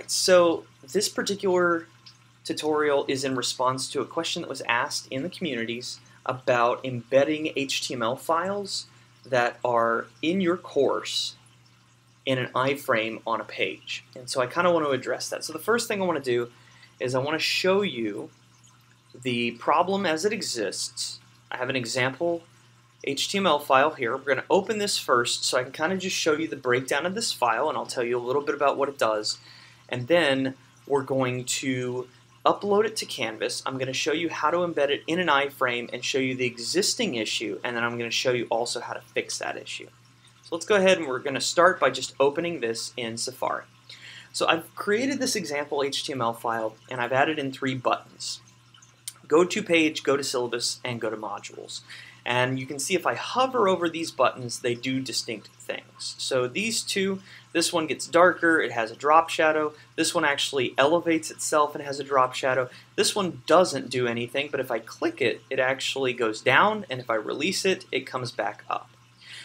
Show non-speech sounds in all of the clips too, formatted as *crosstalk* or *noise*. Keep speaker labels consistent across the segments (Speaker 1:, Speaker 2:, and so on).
Speaker 1: right, so this particular tutorial is in response to a question that was asked in the communities about embedding HTML files that are in your course in an iframe on a page. And so I kind of want to address that. So the first thing I want to do is I want to show you the problem as it exists. I have an example HTML file here. We're going to open this first so I can kind of just show you the breakdown of this file and I'll tell you a little bit about what it does. And then we're going to upload it to Canvas. I'm going to show you how to embed it in an iframe and show you the existing issue and then I'm going to show you also how to fix that issue. So let's go ahead and we're going to start by just opening this in Safari. So I've created this example HTML file and I've added in three buttons. Go to page, go to syllabus, and go to modules. And you can see if I hover over these buttons, they do distinct things. So these two, this one gets darker, it has a drop shadow. This one actually elevates itself and has a drop shadow. This one doesn't do anything, but if I click it, it actually goes down, and if I release it, it comes back up.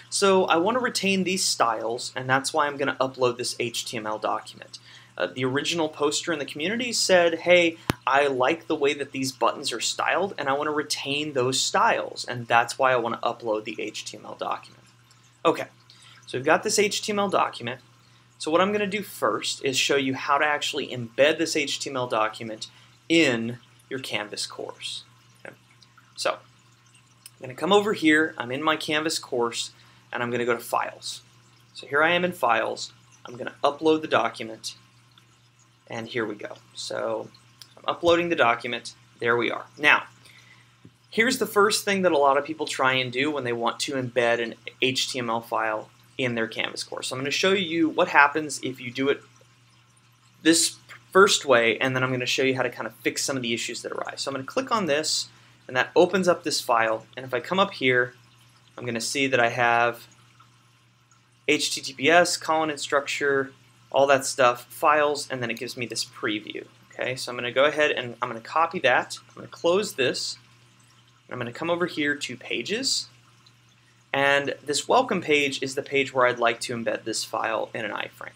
Speaker 1: So I want to retain these styles, and that's why I'm going to upload this HTML document. Uh, the original poster in the community said, hey, I like the way that these buttons are styled and I want to retain those styles and that's why I want to upload the HTML document. Okay, so we've got this HTML document. So what I'm going to do first is show you how to actually embed this HTML document in your Canvas course. Okay. So I'm going to come over here, I'm in my Canvas course, and I'm going to go to Files. So here I am in Files, I'm going to upload the document, and here we go. So I'm uploading the document. There we are. Now, here's the first thing that a lot of people try and do when they want to embed an HTML file in their Canvas course. So I'm going to show you what happens if you do it this first way, and then I'm going to show you how to kind of fix some of the issues that arise. So I'm going to click on this, and that opens up this file. And if I come up here, I'm going to see that I have HTTPS, colon instructure, all that stuff, files, and then it gives me this preview. Okay, so I'm going to go ahead and I'm going to copy that. I'm going to close this. I'm going to come over here to Pages. And this welcome page is the page where I'd like to embed this file in an iframe.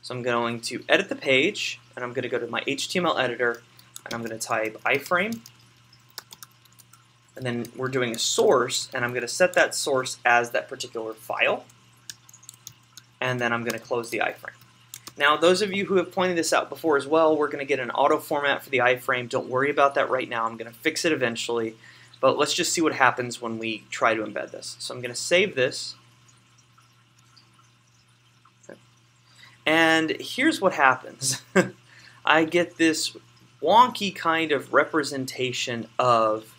Speaker 1: So I'm going to edit the page, and I'm going to go to my HTML editor, and I'm going to type iframe. And then we're doing a source, and I'm going to set that source as that particular file and then I'm going to close the iframe. Now, those of you who have pointed this out before as well, we're going to get an auto format for the iframe. Don't worry about that right now. I'm going to fix it eventually. But let's just see what happens when we try to embed this. So I'm going to save this. And here's what happens. *laughs* I get this wonky kind of representation of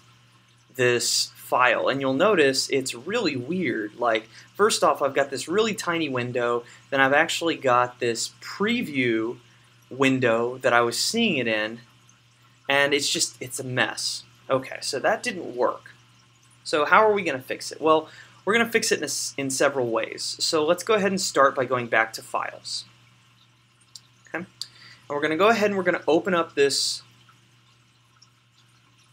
Speaker 1: this file. And you'll notice it's really weird. Like, first off, I've got this really tiny window, then I've actually got this preview window that I was seeing it in, and it's just, it's a mess. Okay, so that didn't work. So how are we going to fix it? Well, we're going to fix it in, a, in several ways. So let's go ahead and start by going back to Files. Okay, and we're going to go ahead and we're going to open up this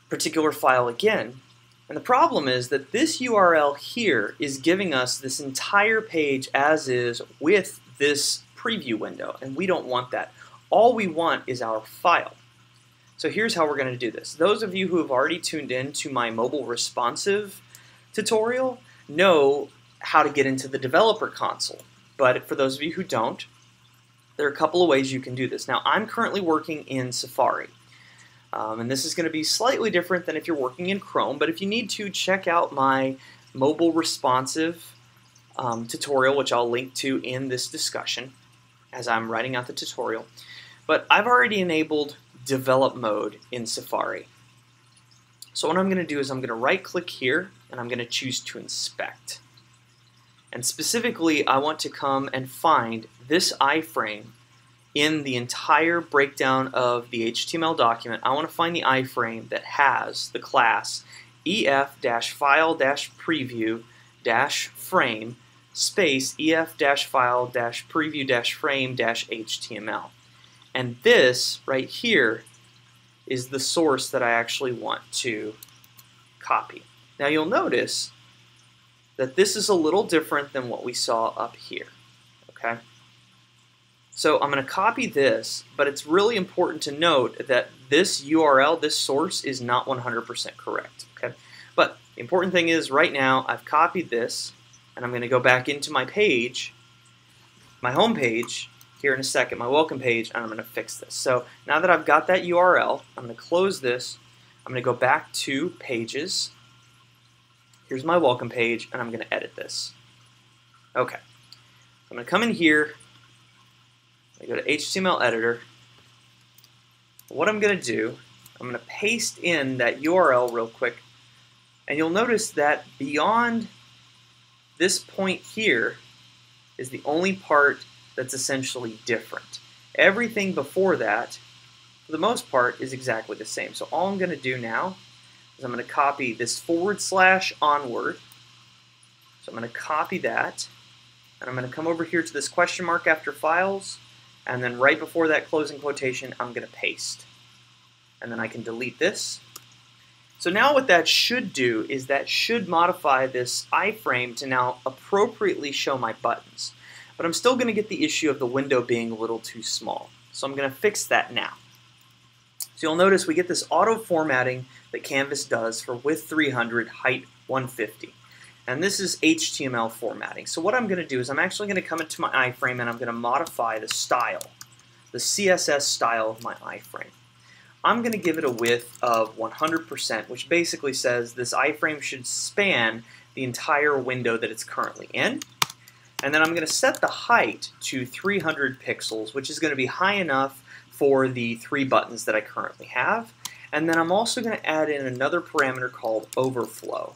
Speaker 1: particular file again and the problem is that this URL here is giving us this entire page as is with this preview window, and we don't want that. All we want is our file. So here's how we're going to do this. Those of you who have already tuned in to my mobile responsive tutorial know how to get into the developer console. But for those of you who don't, there are a couple of ways you can do this. Now, I'm currently working in Safari. Um, and this is going to be slightly different than if you're working in Chrome, but if you need to, check out my mobile responsive um, tutorial, which I'll link to in this discussion as I'm writing out the tutorial. But I've already enabled develop mode in Safari. So what I'm going to do is I'm going to right click here and I'm going to choose to inspect. And specifically I want to come and find this iframe in the entire breakdown of the HTML document, I want to find the iframe that has the class ef-file-preview-frame space ef-file-preview-frame-html. And this right here is the source that I actually want to copy. Now you'll notice that this is a little different than what we saw up here. Okay. So I'm going to copy this, but it's really important to note that this URL, this source, is not 100% correct. Okay, But the important thing is right now I've copied this, and I'm going to go back into my page, my home page, here in a second, my welcome page, and I'm going to fix this. So now that I've got that URL, I'm going to close this. I'm going to go back to Pages. Here's my welcome page, and I'm going to edit this. Okay. I'm going to come in here. I go to HTML editor. What I'm going to do, I'm going to paste in that URL real quick, and you'll notice that beyond this point here is the only part that's essentially different. Everything before that, for the most part, is exactly the same. So all I'm going to do now is I'm going to copy this forward slash onward. So I'm going to copy that, and I'm going to come over here to this question mark after files, and then right before that closing quotation, I'm going to paste. And then I can delete this. So now what that should do is that should modify this iframe to now appropriately show my buttons but I'm still going to get the issue of the window being a little too small. So I'm going to fix that now. So you'll notice we get this auto formatting that Canvas does for width 300, height 150. And this is HTML formatting. So what I'm going to do is I'm actually going to come into my iframe and I'm going to modify the style, the CSS style of my iframe. I'm going to give it a width of 100%, which basically says this iframe should span the entire window that it's currently in. And then I'm going to set the height to 300 pixels, which is going to be high enough for the three buttons that I currently have. And then I'm also going to add in another parameter called overflow,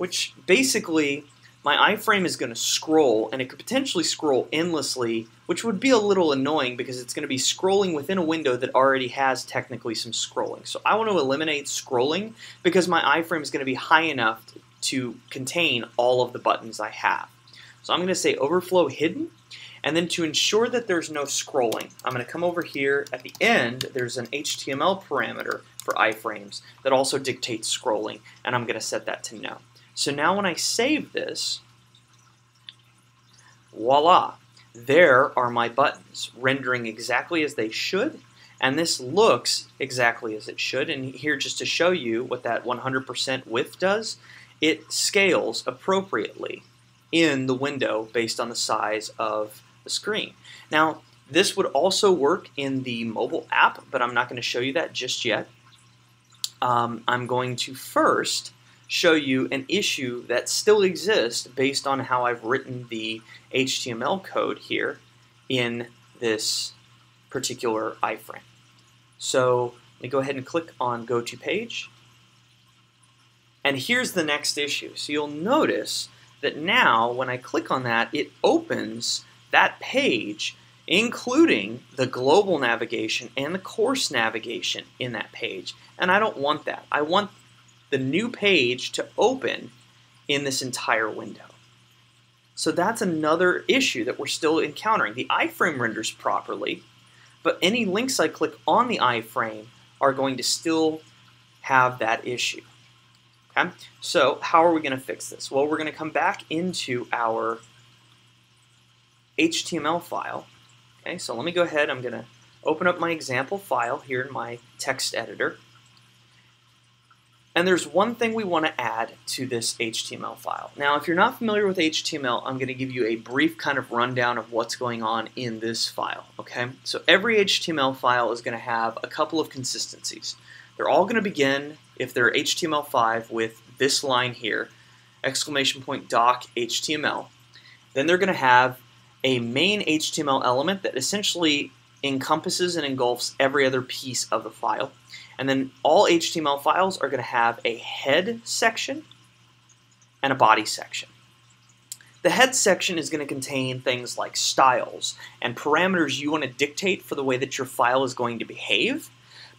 Speaker 1: which basically my iframe is going to scroll, and it could potentially scroll endlessly, which would be a little annoying because it's going to be scrolling within a window that already has technically some scrolling. So I want to eliminate scrolling because my iframe is going to be high enough to contain all of the buttons I have. So I'm going to say overflow hidden. And then to ensure that there's no scrolling, I'm going to come over here at the end. There's an HTML parameter for iframes that also dictates scrolling, and I'm going to set that to no. So now when I save this, voila, there are my buttons rendering exactly as they should, and this looks exactly as it should. And here, just to show you what that 100% width does, it scales appropriately in the window based on the size of the screen. Now, this would also work in the mobile app, but I'm not going to show you that just yet. Um, I'm going to first show you an issue that still exists based on how I've written the HTML code here in this particular iframe. So let me go ahead and click on Go to Page. And here's the next issue. So you'll notice that now when I click on that, it opens that page, including the global navigation and the course navigation in that page. And I don't want that. I want the new page to open in this entire window. So that's another issue that we're still encountering. The iframe renders properly, but any links I click on the iframe are going to still have that issue. Okay, so how are we going to fix this? Well, we're going to come back into our HTML file. Okay, so let me go ahead. I'm going to open up my example file here in my text editor. And there's one thing we want to add to this HTML file. Now, if you're not familiar with HTML, I'm going to give you a brief kind of rundown of what's going on in this file. Okay, so every HTML file is going to have a couple of consistencies. They're all going to begin if they're HTML5 with this line here, exclamation point doc HTML, then they're going to have a main HTML element that essentially encompasses and engulfs every other piece of the file. And then all HTML files are going to have a head section and a body section. The head section is going to contain things like styles and parameters you want to dictate for the way that your file is going to behave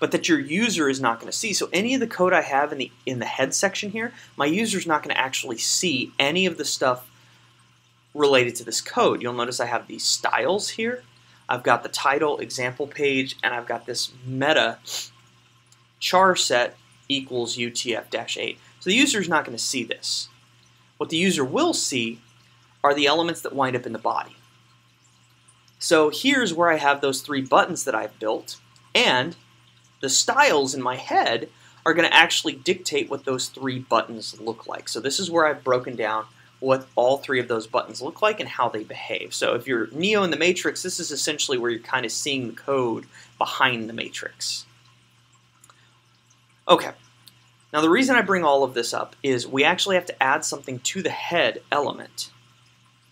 Speaker 1: but that your user is not going to see. So any of the code I have in the in the head section here, my user is not going to actually see any of the stuff related to this code. You'll notice I have these styles here. I've got the title, example page, and I've got this meta char set equals UTF-8. So the user is not going to see this. What the user will see are the elements that wind up in the body. So here's where I have those three buttons that I've built, and the styles in my head are going to actually dictate what those three buttons look like. So this is where I've broken down what all three of those buttons look like and how they behave. So if you're Neo in the Matrix, this is essentially where you're kind of seeing the code behind the matrix. Okay, now the reason I bring all of this up is we actually have to add something to the head element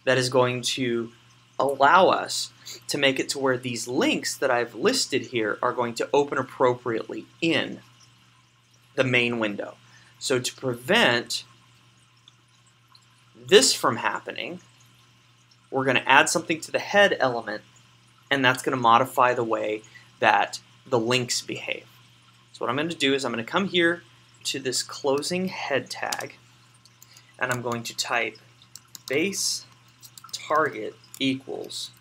Speaker 1: that is going to allow us to make it to where these links that I've listed here are going to open appropriately in the main window. So to prevent this from happening, we're going to add something to the head element, and that's going to modify the way that the links behave. So what I'm going to do is I'm going to come here to this closing head tag, and I'm going to type base target equals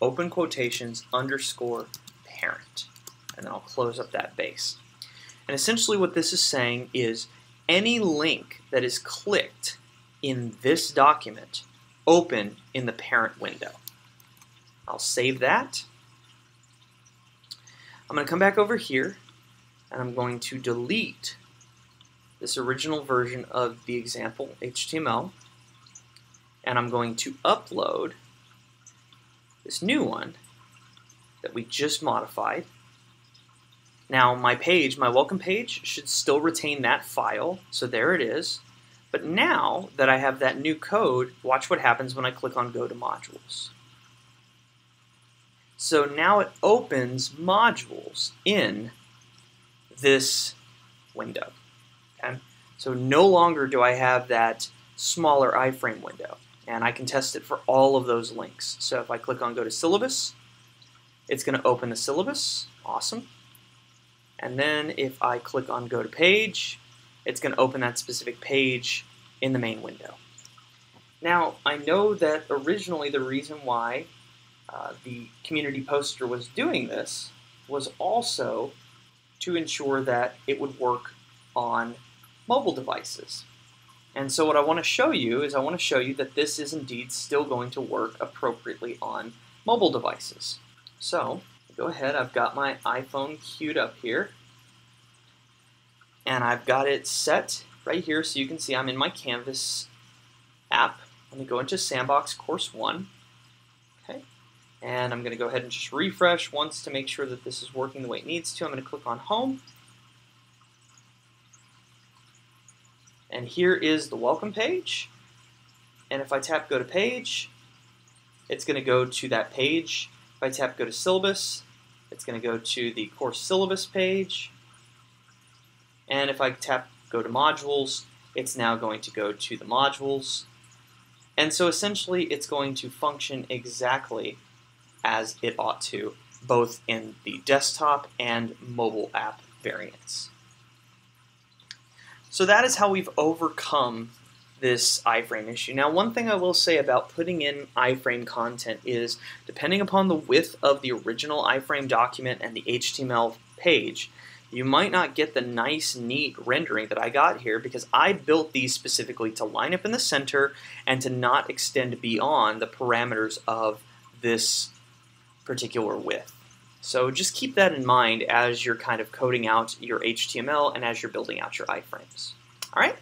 Speaker 1: open quotations underscore parent, and then I'll close up that base. And essentially what this is saying is any link that is clicked in this document open in the parent window. I'll save that. I'm going to come back over here and I'm going to delete this original version of the example HTML and I'm going to upload this new one that we just modified. Now my page, my welcome page, should still retain that file, so there it is. But now that I have that new code, watch what happens when I click on Go to Modules. So now it opens modules in this window. Okay? So no longer do I have that smaller iframe window. And I can test it for all of those links. So if I click on Go to Syllabus, it's going to open the syllabus. Awesome. And then if I click on Go to Page, it's going to open that specific page in the main window. Now, I know that originally the reason why uh, the community poster was doing this was also to ensure that it would work on mobile devices. And so what I want to show you is I want to show you that this is indeed still going to work appropriately on mobile devices. So go ahead, I've got my iPhone queued up here and I've got it set right here so you can see I'm in my Canvas app. Let me go into Sandbox Course 1. Okay, and I'm going to go ahead and just refresh once to make sure that this is working the way it needs to. I'm going to click on Home. And here is the welcome page. And if I tap Go to Page, it's going to go to that page. If I tap Go to Syllabus, it's going to go to the course syllabus page. And if I tap go to modules, it's now going to go to the modules. And so essentially it's going to function exactly as it ought to, both in the desktop and mobile app variants. So that is how we've overcome this iframe issue. Now, one thing I will say about putting in iframe content is, depending upon the width of the original iframe document and the HTML page, you might not get the nice, neat rendering that I got here because I built these specifically to line up in the center and to not extend beyond the parameters of this particular width. So just keep that in mind as you're kind of coding out your HTML and as you're building out your iframes. All right?